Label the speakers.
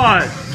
Speaker 1: God!